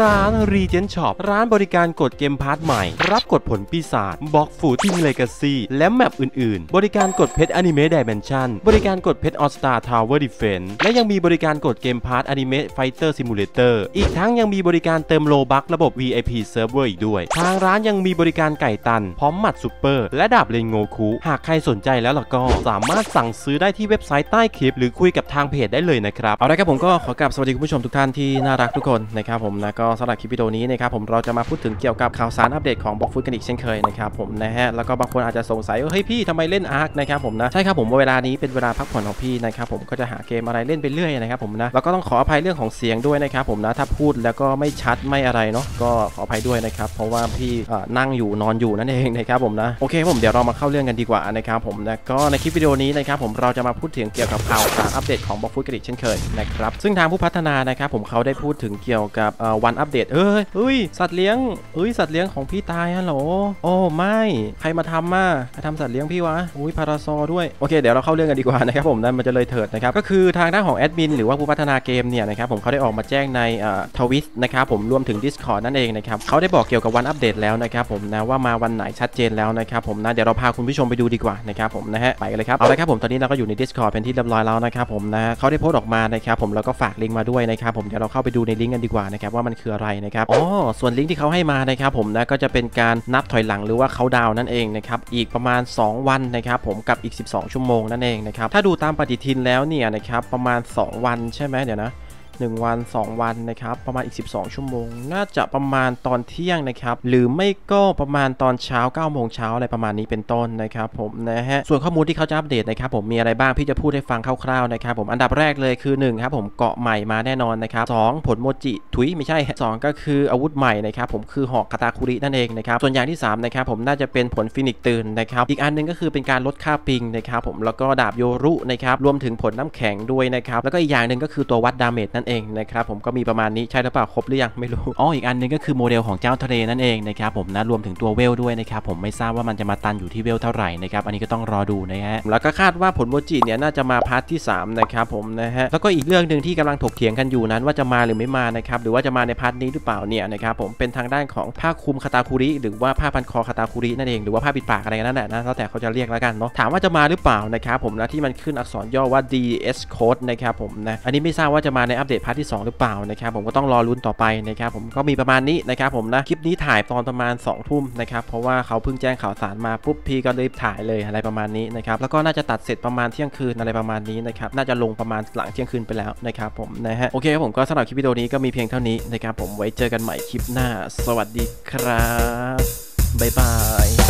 ร้าน Regent Shop ร้านบริการกด game pass ใหม่ รับกดผลปีศาจ Blox Fruit King Legacy และ map อื่นๆ บริการกดเพชร Anime Dimensions บริการกดเพชร All Star Tower Defense และยังมีบริการกด game pass Anime Fighters Simulator อีกทั้งยังมีบริการเติม Robux ระบบ VIP Server อีกด้วย ทางร้านยังมีบริการไก่ตัน พร้อมหมัดซูเปอร์ และดาบ Rengoku หากใครสนใจแล้วล่ะก็สามารถสั่งซื้อได้ที่เว็บไซต์ใต้คลิป หรือคุยกับทางเพจได้เลยนะครับเอาละครับผมก็ขอกราบสวัสดีคุณผู้ชมทุกท่านที่น่ารักทุกคนนะครับผมนะก็สำหรับคลิปวิดีโอนี้นะครับผมเราจะมาพูดถึงเกี่ยวกับข่าวสารอัปเดตของ Blox Fruit กันอีกเช่นเคยนะครับผมนะฮะแล้วก็บางคนอาจจะสงสัยว่าเฮ้ยพี่ทำไมเล่น ARK นะครับผมนะใช่ครับผมเวลานี้เป็นเวลาพักผ่อนของพี่นะครับผมก็จะหาเกมอะไรเล่นไปเรื่อยนะครับผมนะแล้วก็ต้องขออภัยเรื่องของเสียงด้วยนะครับผมนะถ้าพูดแล้วก็ไม่ชัดไม่อะไรเนาะก็ขออภัยด้วยนะครับเพราะว่าพี่นั่งอยู่นอนอยู่นั่นเองนะครับผมนะโอเคผมเดี๋ยวเรามาเข้าเรื่องกันดีกว่านะครับผมนะก็ในคลิปวิดีโอนี้นะครับผมเราจะมาพูดถึงเกี่ยวกับข่าวสารอัปเดตของบล็อกฟุตกันอีกเช่นเคยนะครับซึ่งทางผู้พัฒนานะครับผมเขาได้พูดถึงเกี่ยวกับวันอัปเดตเอ้ยเฮ้ยสัตว์เลี้ยงเอ้ยสัตว์เลี้ยงของพี่ตายฮัลโหลโอ้ไม่ใครมาทำมาใครทำสัตว์เลี้ยงพี่วะอุ้ยพาราซอด้วยโอเคเดี๋ยวเราเข้าเรื่องกันดีกว่านะครับผมนั่นมันจะเลยเถิดนะครับก็คือทางด้านของแอดมินหรือว่าผู้พัฒนาเกมเนี่ยนะครับผมเขาได้ออกมาแจ้งในทวิตนะครับผมรวมถึง Discord นั่นเองนะครับเขาได้บอกเกี่ยวกับวันอัปเดตแล้วนะครับผมนะว่ามาวันไหนชัดเจนแล้วนะครับผมนะเดี๋ยวเราพาคุณผู้ชมไปดูดีกว่านะครับผมนะฮะไปเลยครับเอาละครับผมตอนนี้เราก็อยู่ใน Discord เป็นที่เรียบร้อยแล้วนะครับผมนะเขาได้โพสต์ออกมานะครับผมแล้วก็ฝากลิงก์มาด้วยนะครับผมเดี๋ยวเราเข้าไปดูในลิงก์กันดีกว่านะครับว่ามันคืออะไรนะครับอ๋อส่วนลิงก์ที่เขาให้มานะครับผมนะก็จะเป็นการนับถอยหลังหรือว่าเขาดาวนั่นเองนะครับอีกประมาณ 2 วันนะครับผมกับอีก 12 ชั่วโมงนั่นเองนะครับถ้าดูตามปฏิทินแล้วเนี่ยนะครับประมาณ 2 วันใช่ไหมเดี๋ยวนะ 1 วัน 2 วันนะครับประมาณอีก 12 ชั่วโมง น่าจะประมาณตอนเที่ยงนะครับหรือไม่ก็ประมาณตอนเช้า9โมงเช้าอะไรประมาณนี้เป็นต้นนะครับผมนะฮะส่วนข้อมูลที่เขาจะอัปเดตนะครับผมมีอะไรบ้างพี่จะพูดให้ฟังคร่าวๆนะครับผมอันดับแรกเลยคือ1ครับผมเกาะใหม่มาแน่นอนนะครับสผลโมจิถุยไม่ใช่ 2 ก็คืออาวุธใหม่นะครับผมคือหอกคาตาคุรินั่นเองนะครับส่วนอย่างที่3นะครับผมน่าจะเป็นผล Phoenix ตื่นนะครับอีกอันนึงก็คือเป็นการลดค่า ping นะครับผมแล้วก็ดาบโยรุนะครับรวมถึงผลน้ำแข็งด้วยนะครับแล้วก็อีกอย่างหนึ่งก็คือตัววัด damage นั่นเองนะครับผมก็มีประมาณนี้ใช่หรือเปล่าครบหรือยังไม่รู้อ๋ออีกอันนึงก็คือโมเดลของเจ้าทะเลนั่นเองนะครับผมนะรวมถึงตัวเวลด้วยนะครับผมไม่ทราบว่ามันจะมาตันอยู่ที่เวลเท่าไหร่นะครับอันนี้ก็ต้องรอดูนะฮะแล้วก็คาดว่าผลโมจิเนี่ยน่าจะมา part ที่3นะครับผมนะฮะแล้วก็อีกเรื่องหนึ่งที่กำลังถกเถียงกันอยู่นั้นว่าจะมาหรือไม่มานะครับหรือว่าจะมาใน part นี้หรือเปล่าเนี่ยนะครับผมเป็นทางด้านของผ้าคลุมคาตาคุริหรือว่าผ้าพันคอคาตาคุรินั่นเองหรือว่าผ้าปิดปากอะไรนั่นแหละนะแล้วแต่เขาจะเรียกแล้วกันเนาะถามว่าจะมาหรือเปล่านะครับผมนะที่มันขึ้นอักษรย่อว่า DS code นะครับผมนะอันนี้ไม่ทราบว่าจะมาในอัปเดต part ที่ 2 หรือเปล่านะครับผมก็ต้องรอลุ้นต่อไปนะครับผมก็มีประมาณนี้นะครับผมนะคลิปนี้ถ่ายตอนประมาณ2องทุ่มนะครับเพราะว่าเขาเพิ่งแจ้งข่าวสารมาปุ๊บพี่ก็รีบถ่ายเลยอะไรประมาณนี้นะครับแล้วก็น่าจะตัดเสร็จประมาณเที่ยงคืนอะไรประมาณนี้นะครับน่าจะลงประมาณหลังเที่ยงคืนไปแล้วนะครับผมนะฮะโอเคครับผมก็สำหรับคลิปวิดีโอนี้ก็มีเพียงเท่านี้นะครับผมไว้เจอกันใหม่คลิปหน้า สวัสดีครับ bye byeย